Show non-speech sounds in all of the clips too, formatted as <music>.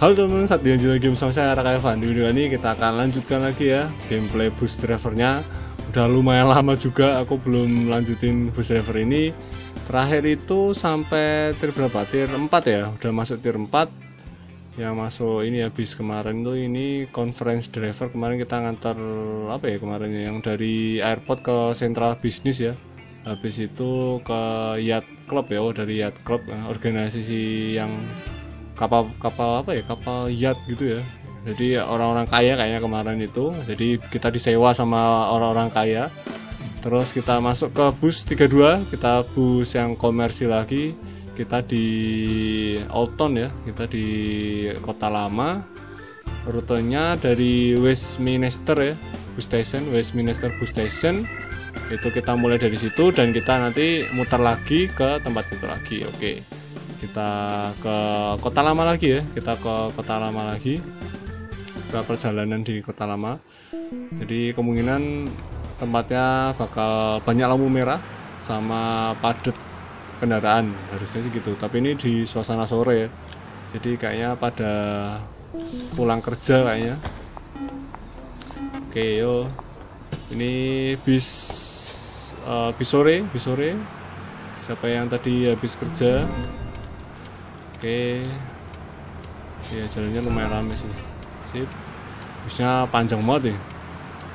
Halo teman-teman, saat dilanjut lagi bersama saya Raka Evan. Di video ini kita akan lanjutkan lagi ya Gameplay bus drivernya. Udah lumayan lama juga aku belum lanjutin bus driver ini. Terakhir itu sampai tier berapa? Tier 4 ya, udah masuk tier 4 Yang masuk ini habis kemarin tuh ini conference driver. Kemarin kita ngantar apa ya kemarin ya? Yang dari airport ke central business ya. Habis itu ke yacht club ya, oh dari yacht club Organisasi yang kapal kapal apa ya? Kapal yacht gitu ya. Jadi orang-orang kaya kayaknya kemarin itu. Jadi kita disewa sama orang-orang kaya. Terus kita masuk ke bus 32 kita bus yang komersil lagi. Kita di Alton ya kita di kota lama. Rutenya dari Westminster ya bus station Westminster bus station. Itu kita mulai dari situ dan kita nanti muter lagi ke tempat itu lagi oke. okay kita ke kota lama lagi ya. Kita ke kota lama lagi. Ke perjalanan di kota lama. Jadi kemungkinan tempatnya bakal banyak lampu merah sama padat kendaraan. Harusnya sih gitu. Tapi ini di suasana sore ya. Jadi kayaknya pada pulang kerja kayaknya. Oke yo. Ini bis uh, bis sore bis sore. Siapa yang tadi habis kerja oke. Ya jalannya lumayan rame sih. Sip. Bisnya panjang banget ya.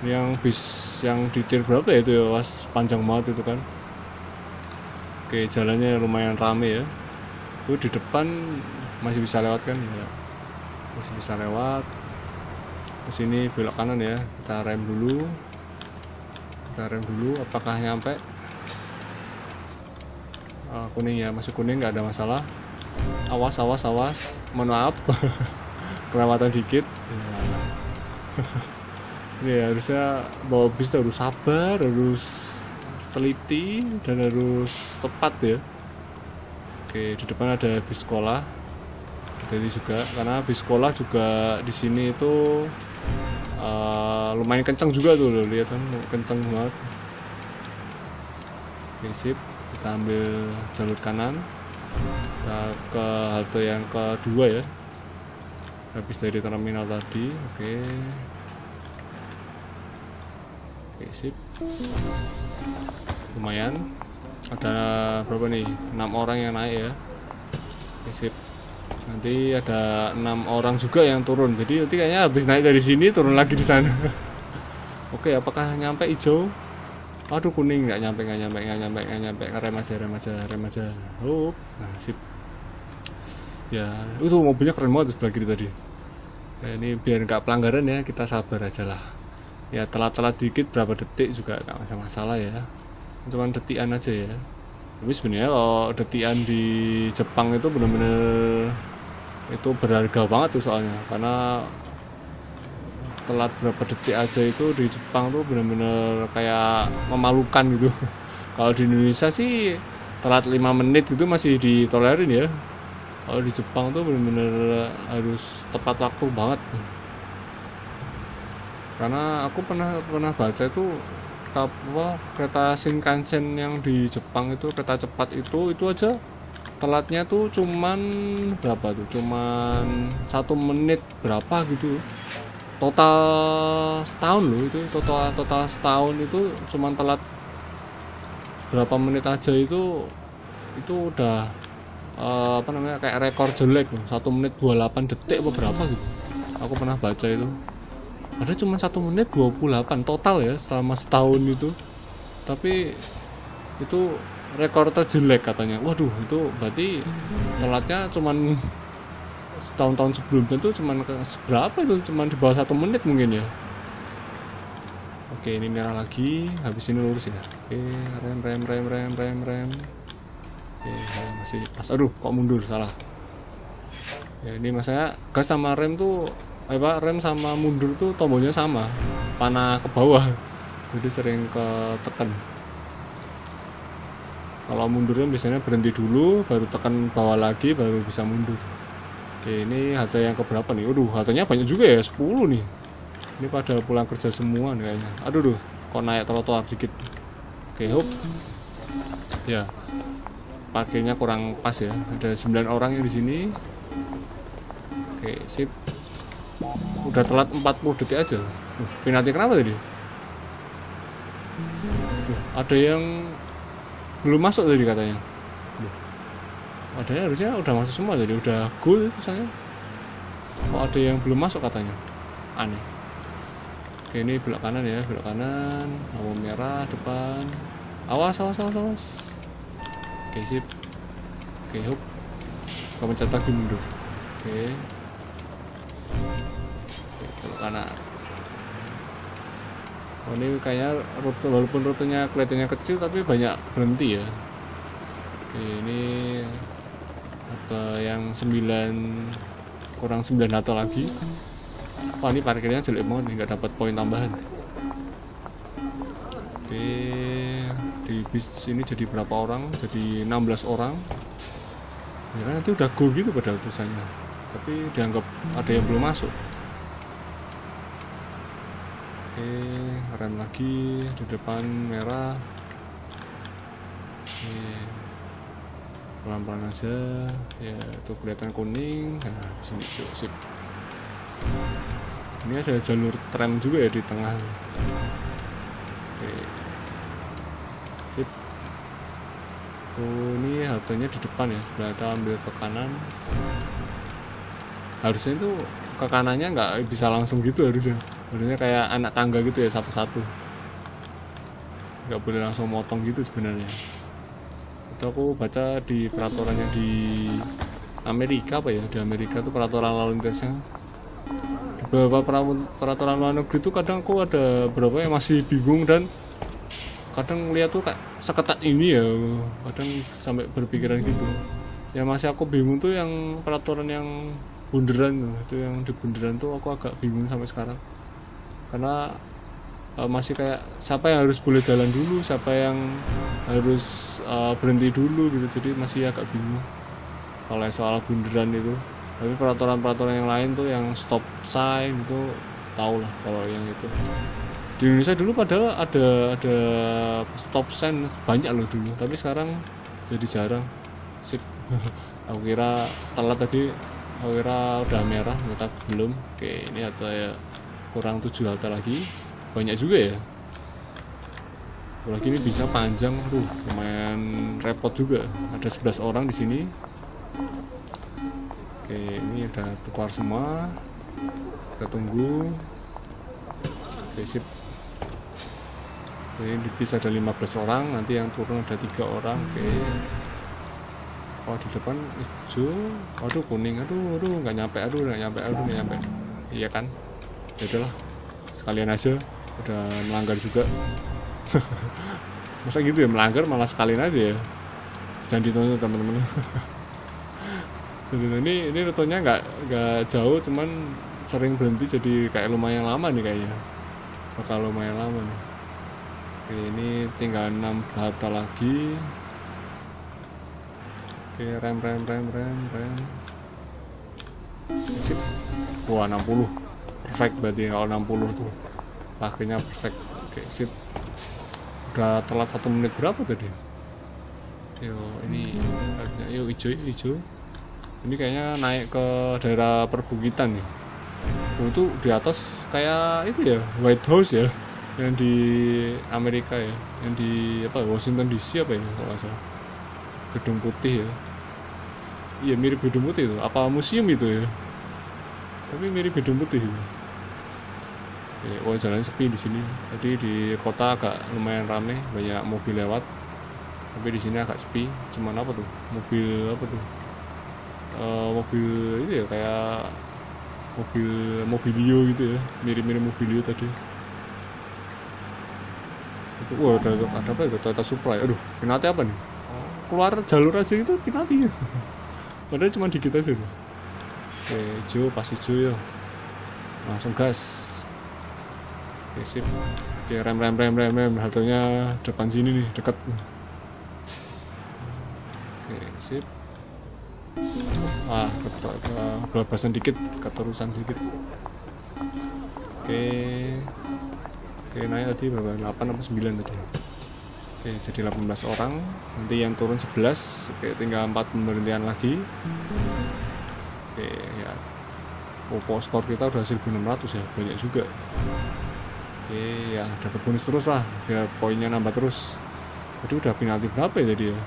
Ini yang bis yang di tier berapa ya itu ya was panjang banget itu kan. Oke jalannya lumayan rame ya. Itu di depan masih bisa lewat kan ya? Masih bisa lewat. Ke sini belok kanan ya. Kita rem dulu. Kita rem dulu apakah nyampe? Uh, kuning ya masih kuning nggak ada masalah awas awas awas. Mohon maaf. <laughs> Kelewatan dikit. Ini ya, harusnya bawa bis harus sabar harus teliti dan harus tepat ya. Oke di depan ada bis sekolah. Jadi juga karena bis sekolah juga di sini itu uh, lumayan kenceng juga tuh loh lihat kan kenceng banget. Oke sip. Kita ambil jalur kanan kita ke halte yang kedua ya. Habis dari terminal tadi oke. Oke sip. Lumayan. Ada berapa nih? Enam orang yang naik ya. Oke sip. Nanti ada enam orang juga yang turun. Jadi nanti kayaknya habis naik dari sini turun lagi di sana. <laughs> Oke apakah nyampe hijau? Aduh kuning. Nggak nyampe nggak nyampe nggak nyampe nggak nyampe. Rem aja rem aja rem aja oh nah sip ya. Itu mobilnya keren banget sebelah kiri tadi. Nah, ini biar nggak pelanggaran ya kita sabar aja lah. Ya telat-telat dikit berapa detik juga nggak masalah masalah ya. Cuman detikan aja ya. Tapi sebenarnya kalau detikan di Jepang itu bener-bener itu berharga banget tuh soalnya. Karena telat berapa detik aja itu di Jepang tuh bener-bener kayak memalukan gitu. <laughs> Kalau di Indonesia sih telat 5 menit itu masih ditolerin ya kalau di Jepang tuh bener-bener harus tepat waktu banget. Karena aku pernah pernah baca itu apa kereta Shinkansen yang di Jepang itu kereta cepat itu itu aja telatnya tuh cuman berapa tuh? Cuman satu menit berapa gitu. Total setahun loh itu total total setahun itu cuma telat berapa menit aja itu itu udah uh, apa namanya kayak rekor jelek satu menit 28 detik apa berapa gitu. Aku pernah baca itu. Ada cuma satu menit 28 total ya selama setahun itu. Tapi itu rekor terjelek katanya. Waduh itu berarti telatnya cuman setahun-tahun sebelumnya tuh cuman seberapa itu? Cuman di bawah satu menit mungkin ya. Oke ini merah lagi. Habis ini lurus ya. Oke rem rem rem rem rem rem oke masih pas. Aduh kok mundur salah. Ya ini masanya gas sama rem tuh pak rem sama mundur tuh tombolnya sama panah ke bawah. <laughs> Jadi sering ke tekan kalau mundurnya biasanya berhenti dulu baru tekan bawah lagi baru bisa mundur. Oke ini halte yang keberapa nih? Waduh hatenya banyak juga ya 10 nih. Ini pada pulang kerja semua nih kayaknya. Aduh duh kok naik trotoar dikit. Oke hop. Ya Pakainya kurang pas ya. Ada 9 orang yang di sini. Oke sip. Udah telat 40 detik aja. Uh, penalti kenapa tadi? Uh, ada yang belum masuk tadi katanya. Uh, ada yang harusnya udah masuk semua tadi. Udah goal itu saya kok ada yang belum masuk katanya? Aneh. Oke ini belok kanan ya belok kanan. Lampu merah depan. Awas awas awas awas oke sip. Oke hop kamu pencet lagi mundur. Oke. Belok kanan. Oh ini kayaknya rute walaupun rutenya kelihatannya kecil tapi banyak berhenti ya. Oke ini ada yang 9 kurang 9 atau lagi. Wah ini parkirnya jelek banget nggak dapat poin tambahan. Oke di bis ini jadi berapa orang? Jadi 16 orang. Ya kan nanti udah go gitu pada tulisannya. Tapi dianggap ada yang belum masuk. Oke rem lagi di depan merah. Oke. Pelan-pelan aja. Ya tuh kelihatan kuning. Nah sini cuk sip. Ini ada jalur tram juga ya di tengah. Oke sip oh ini haltenya di depan ya sebelah kita ambil ke kanan. Harusnya itu ke kanannya nggak bisa langsung gitu harusnya. Harusnya kayak anak tangga gitu ya satu-satu. Nggak boleh langsung motong gitu sebenarnya. Itu aku baca di peraturan yang di Amerika apa ya? Di Amerika itu peraturan lalu lintasnya. Di beberapa peraturan luar negeri itu kadang aku ada berapa yang masih bingung dan kadang lihat tuh kayak seketat ini ya kadang sampai berpikiran gitu. Ya masih aku bingung tuh yang peraturan yang bunderan itu yang di bunderan tuh aku agak bingung sampai sekarang. Karena uh, masih kayak siapa yang harus boleh jalan dulu siapa yang harus uh, berhenti dulu gitu. Jadi masih agak bingung kalau soal bundaran itu. Tapi peraturan-peraturan yang lain tuh yang stop sign itu tau lah kalau yang itu di Indonesia dulu padahal ada ada stop sign banyak loh dulu. Tapi sekarang jadi jarang. Sip. <laughs> Aku kira telat tadi aku kira udah merah ternyata belum. Oke ini ada ya kurang tujuh halte lagi. Banyak juga ya. Apalagi ini bisa panjang tuh lumayan repot juga. Ada 11 orang di sini. Oke ini udah tukar semua. Kita tunggu. Oke sip oke, di bis ada 15 orang nanti yang turun ada tiga orang oke. Oh di depan hijau aduh kuning aduh aduh nggak nyampe aduh nggak nyampe aduh nggak nyampe. Iya kan? Ya udahlah sekalian aja udah melanggar juga. <laughs> Masa gitu ya melanggar malah sekalian aja ya? Jangan ditonton teman-teman. <laughs> Jadi ini ini rutenya nggak nggak jauh cuman sering berhenti jadi kayak lumayan lama nih kayaknya. Bakal lumayan lama nih oke ini tinggal 6 bata lagi. Oke rem rem rem rem rem. Sip. Wah 60 perfect berarti kalau 60 tuh. Akhirnya perfect. Oke sip. Udah telat satu menit berapa tadi? Yo ini yuk hijau hijau. Ini kayaknya naik ke daerah perbukitan nih. Itu di atas kayak itu ya White House ya yang di Amerika ya yang di apa Washington DC apa ya kalau nggak salah gedung putih ya iya mirip gedung putih itu apa museum itu ya tapi mirip gedung putih itu Oke, oh jalan sepi di sini. Tadi di kota agak lumayan rame, banyak mobil lewat. Tapi di sini agak sepi. Cuman apa tuh? Mobil apa tuh? Uh, mobil itu ya kayak mobil mobilio gitu ya, mirip-mirip mobilio tadi. Itu wah ada, ada apa ya? Toyota Supra. Aduh, penalti apa nih? Keluar jalur aja itu penalti ya. <laughs> Padahal cuma dikit aja. Oke, hijau pasti hijau ya. Langsung gas oke sip oke rem rem rem rem rem haltenya depan sini nih dekat oke sip ah kebablasan dikit keterusan sedikit oke oke naik tadi berapa? 8 atau 9 tadi. Oke jadi 18 orang. Nanti yang turun 11 oke tinggal 4 pemberhentian lagi. Oke ya. Popo skor kita udah 1600 ya. Banyak juga. Oke ya dapat bonus terus lah. Biar poinnya nambah terus. Jadi udah penalti berapa ya tadi ya?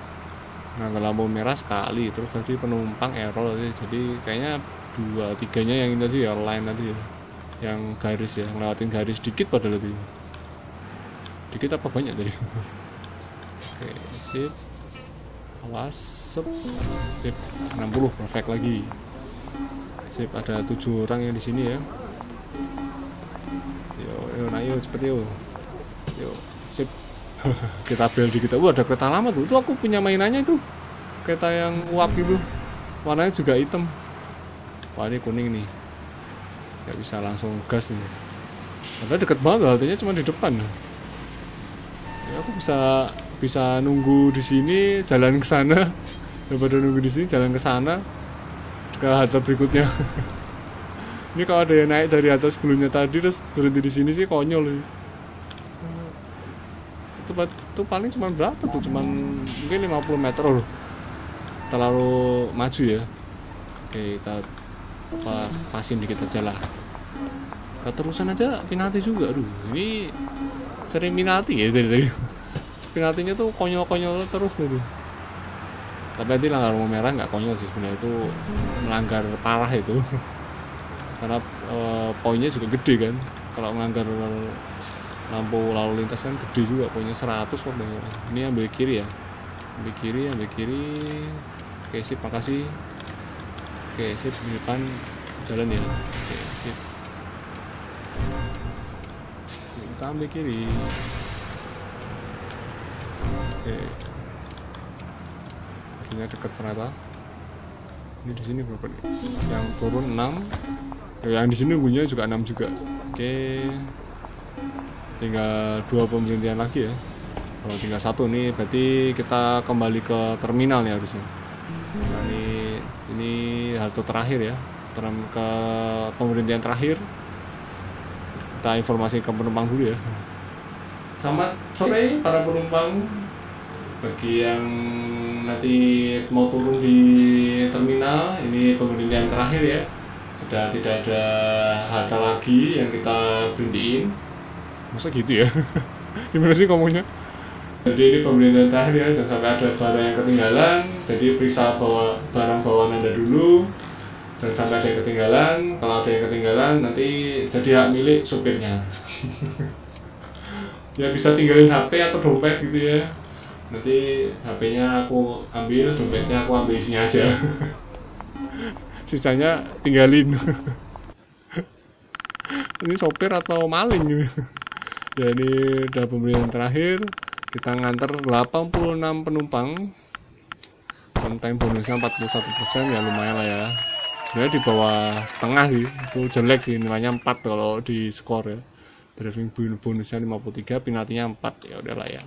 Nah lampu merah sekali. Terus tadi penumpang error tadi. Jadi kayaknya dua tiganya yang ini tadi ya line tadi ya. Yang garis ya. Ngelewatin garis dikit padahal tadi dikit apa banyak tadi? Oke sip. Awas sip. Sip 60 perfect lagi. Sip ada tujuh orang yang di sini ya. Yo yo nah yo cepet yo. Yo sip. <laughs> Kita bel di kita wah ada kereta lama tuh. Itu aku punya mainannya itu. Kereta yang uap gitu warnanya juga hitam. Wah ini kuning nih. Nggak bisa langsung gas nih. Padahal deket banget haltenya cuma di depan ya aku bisa bisa nunggu di sini jalan ke sana. <laughs> Daripada nunggu di sini jalan ke sana ke halte berikutnya. <laughs> Ini kalau ada yang naik dari atas sebelumnya tadi terus berhenti di sini sih konyol sih. Itu, itu paling cuma berapa tuh? Cuman mungkin 50 meter loh. Terlalu maju ya. Oke kita apa pasin dikit aja lah. Keterusan aja penalti juga. Aduh ini sering penalti ya dari tadi. Penaltinya tuh konyol-konyol terus nih tapi nanti langgar lampu merah nggak konyol sih sebenarnya. Itu melanggar parah itu. Karena e, poinnya juga gede kan. Kalau melanggar lampu lalu lintas kan gede juga poinnya 100 kok ini ambil kiri ya. Ambil kiri ambil kiri. Oke sip. Makasih. Oke sip. Di depan jalan ya. Oke ambil kiri. Oke. Akhirnya dekat ternyata. Ini di sini berapa nih? Yang turun 6 yang di sini bunyinya juga 6 juga. Oke. Tinggal dua pemberhentian lagi ya. Kalau tinggal satu nih. Berarti kita kembali ke terminal nih harusnya nah, ini ini halte terakhir ya. Term ke pemberhentian terakhir kita informasi ke penumpang dulu ya. Selamat sore para penumpang. Bagi yang nanti mau turun di terminal ini pemberhentian terakhir ya. Sudah tidak ada halte lagi yang kita berhentiin masa gitu ya? <laughs> Gimana sih ngomongnya? Jadi ini pemberhentian terakhir ya. Jangan sampai ada barang yang ketinggalan. Jadi periksa bawa barang bawaan anda dulu jangan sampai ada yang ketinggalan kalau ada yang ketinggalan nanti jadi hak milik supirnya. <laughs> Ya bisa tinggalin HP atau dompet gitu ya. Nanti HP-nya aku ambil dompetnya aku ambil isinya aja. <laughs> Sisanya tinggalin. <laughs> Ini sopir atau maling gitu ya ini udah pembelian terakhir. Kita nganter 86 penumpang. On time bonusnya 41% ya lumayan lah ya sebenarnya di bawah setengah sih. Itu jelek sih nilainya 4 kalau di skor ya. Driving bonusnya 53 penaltinya 4 ya udahlah ya.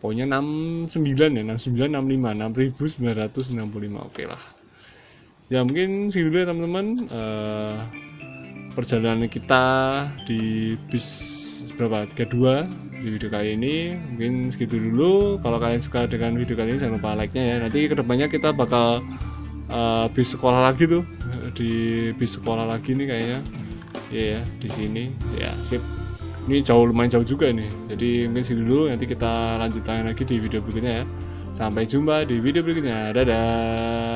Poinnya 69 ya 69 65 6965 oke lah. Ya mungkin segitu dulu ya teman-teman. Uh, perjalanan kita di bis berapa? 32 di video kali ini. Mungkin segitu dulu. Kalau kalian suka dengan video kali ini jangan lupa like nya ya. Nanti ke depannya kita bakal uh, bis sekolah lagi tuh. Di bis sekolah lagi nih kayaknya. Ya yeah, di sini. Ya sip. Ini jauh lumayan jauh juga nih. Jadi mungkin sini dulu nanti kita lanjutkan lagi di video berikutnya ya. Sampai jumpa di video berikutnya. Dadah